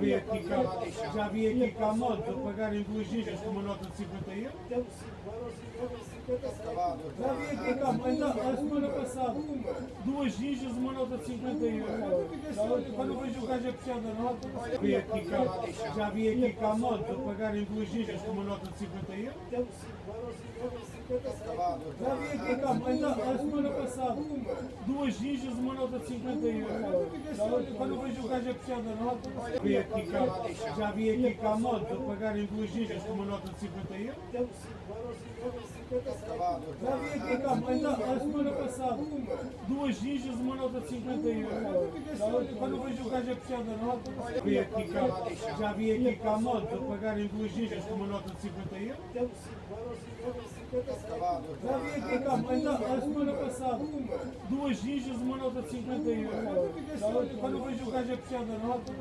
Vi aqui já vi aqui cá motos a pagarem duas gingas com uma nota de 50 euros. Já vi aqui cá, ainda a semana passada, duas gingas uma nota de 50 euros. Quando eu vejo o gajo a puxar da nota, já vi aqui cá a pagarem duas gingas com uma nota de 50 euros. Já vi aqui cá, ainda a semana passada, duas gingas uma nota de 50 euros. Quando eu vejo o gajo a puxar da nota, já vi aqui cá a pagarem duas gingas com uma nota de 50 euros. Já vi cá, ainda a semana passada, duas gingas uma nota de 50 euros. Eu fiquei só- Quando eu vejo o gajo a puxar da nota, vi aqui cá, já vi aqui cá motos a pagarem duas gingas com uma nota de 50 euros. Já vi aqui cá, ainda a semana passada, duas gingas uma nota de 50 euros. Eu fiquei só- Quando eu vejo o gajo a puxar da nota,